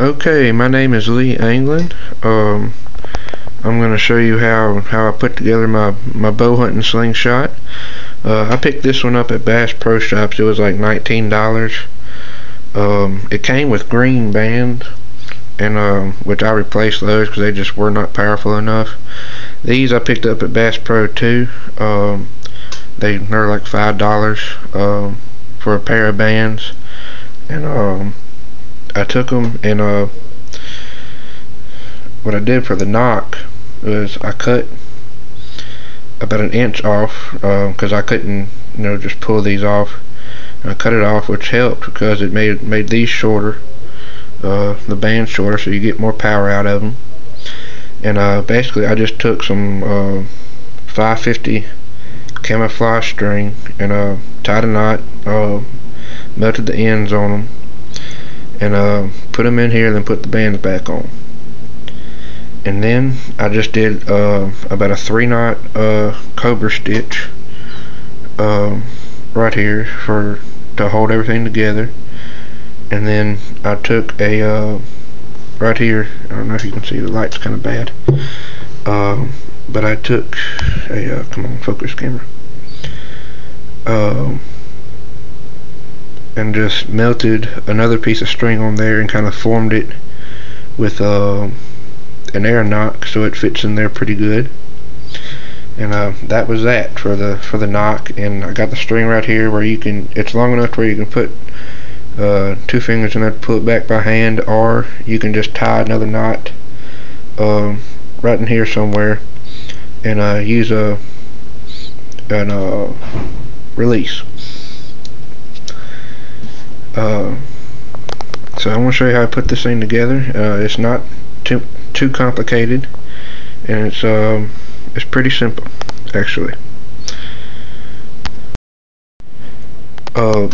Okay, my name is Lee Anglin. Um, I'm going to show you how, how I put together my, my bow hunting slingshot. Uh, I picked this one up at Bass Pro Shops. It was like $19. Um, it came with green bands, and um, which I replaced those because they just were not powerful enough. These I picked up at Bass Pro too. Um, they, they're like $5 um, for a pair of bands. And I took them and uh, what I did for the nock was I cut about an inch off because uh, I couldn't you know just pull these off. And I cut it off which helped because it made made these shorter uh, the band shorter so you get more power out of them and uh, basically I just took some uh, 550 camouflage string and uh, tied a knot uh, melted the ends on them and uh, put them in here and then put the bands back on. And then I just did uh, about a three knot uh, cobra stitch um, right here for to hold everything together. And then I took a uh, right here I don't know if you can see the light's kind of bad um, but I took a uh, come on focus camera. Um, and just melted another piece of string on there and kind of formed it with uh, an air knock so it fits in there pretty good. And uh, that was that for the for the nock. And I got the string right here where you can it's long enough where you can put uh, two fingers in there to pull it back by hand or you can just tie another knot um, right in here somewhere and uh, use a an uh, release uh, so I'm going to show you how I put this thing together. Uh, it's not too too complicated, and it's um, it's pretty simple actually. Uh,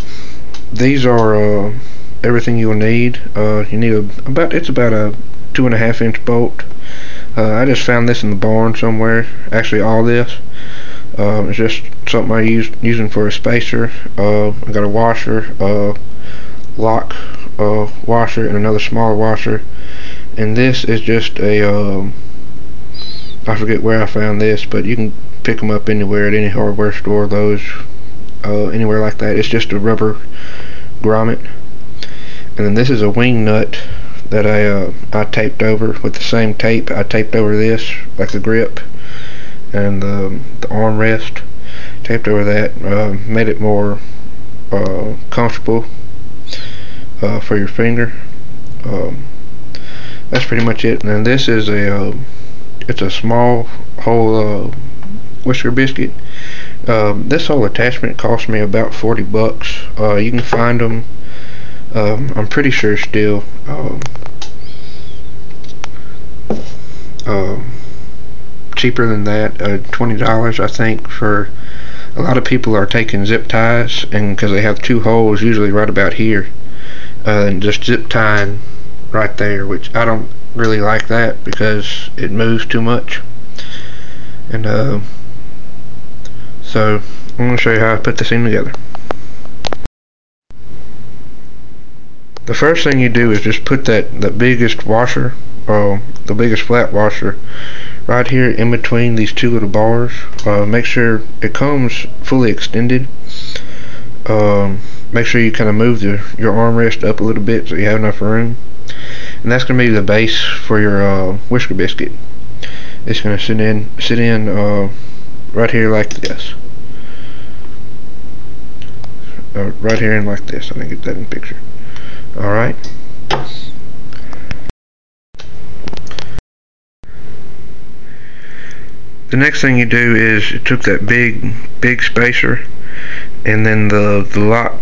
these are uh, everything you'll need. Uh, you need a, about it's about a two and a half inch bolt. Uh, I just found this in the barn somewhere. Actually, all this. Uh, it's just something I used using for a spacer. Uh, I got a washer, uh, lock uh, washer, and another smaller washer. And this is just a um, I forget where I found this, but you can pick them up anywhere at any hardware store, those uh, anywhere like that. It's just a rubber grommet. And then this is a wing nut that I uh, I taped over with the same tape I taped over this, like the grip and the, the armrest taped over that uh, made it more uh, comfortable uh, for your finger. Um, that's pretty much it. And this is a uh, it's a small hole uh, whisker biscuit. Um, this whole attachment cost me about 40 bucks. Uh, you can find them um, I'm pretty sure still. Um, um cheaper than that. Uh, Twenty dollars, I think, for a lot of people are taking zip ties, and because they have two holes, usually right about here, uh, and just zip tying right there, which I don't really like that because it moves too much. And uh, so I'm going to show you how I put this thing together. The first thing you do is just put that the biggest washer, or the biggest flat washer, right here in between these two little bars. Uh, make sure it comes fully extended. Um, make sure you kind of move the, your armrest up a little bit so you have enough room. And that's going to be the base for your uh, whisker biscuit. It's going to sit in sit in uh, right here like this. Uh, right here and like this. I think get that in picture. Alright the next thing you do is you took that big big spacer and then the, the lock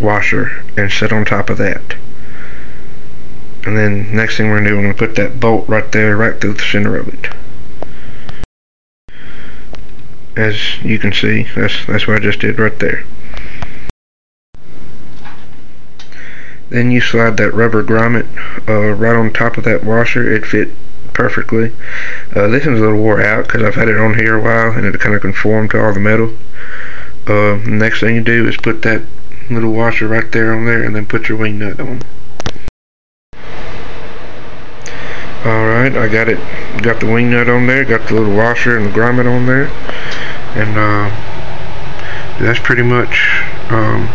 washer and set on top of that. And then next thing we're going to do we're going to put that bolt right there right through the center of it. As you can see that's that's what I just did right there. Then you slide that rubber grommet uh, right on top of that washer. It fit perfectly. Uh, this one's a little wore out because I've had it on here a while and it kind of conformed to all the metal. Uh, next thing you do is put that little washer right there on there and then put your wing nut on. Alright, I got it, got the wing nut on there, got the little washer and the grommet on there, and uh, that's pretty much um,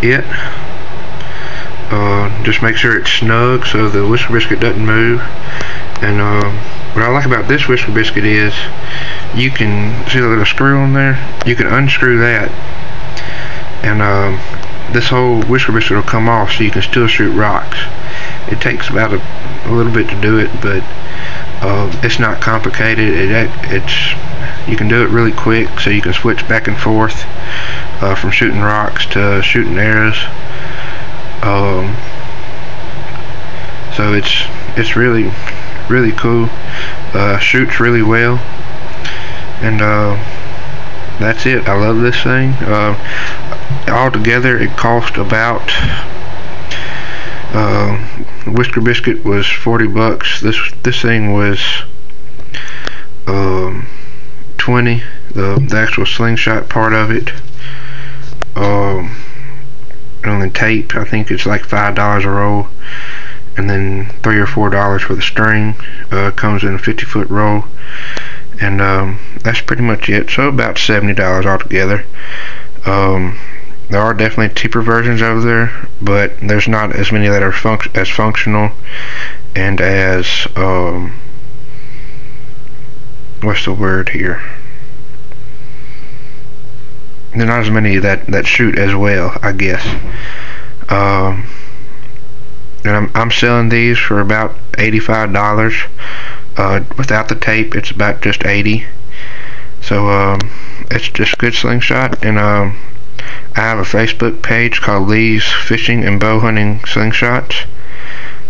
it. Uh, just make sure it's snug so the whisker biscuit doesn't move. And uh, what I like about this whisker biscuit is you can see the little screw on there. You can unscrew that, and uh, this whole whisker biscuit will come off, so you can still shoot rocks. It takes about a, a little bit to do it, but uh, it's not complicated. It, it's you can do it really quick, so you can switch back and forth uh, from shooting rocks to shooting arrows. Um, so it's it's really really cool. Uh, shoots really well, and uh, that's it. I love this thing. Uh, altogether, it cost about uh, Whisker Biscuit was 40 bucks. This this thing was um, 20. The the actual slingshot part of it. Um, on the tape, I think it's like five dollars a roll, and then three or four dollars for the string. Uh, comes in a 50 foot roll, and um, that's pretty much it. So about 70 dollars altogether. Um, there are definitely cheaper versions over there, but there's not as many that are func as functional and as um, what's the word here? There are not as many that that shoot as well, I guess. Um, and I'm I'm selling these for about eighty-five dollars. Uh, without the tape, it's about just eighty. So um, it's just a good slingshot, and um, I have a Facebook page called Lee's Fishing and Bow Hunting Slingshots.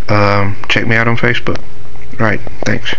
Um, check me out on Facebook. All right, thanks.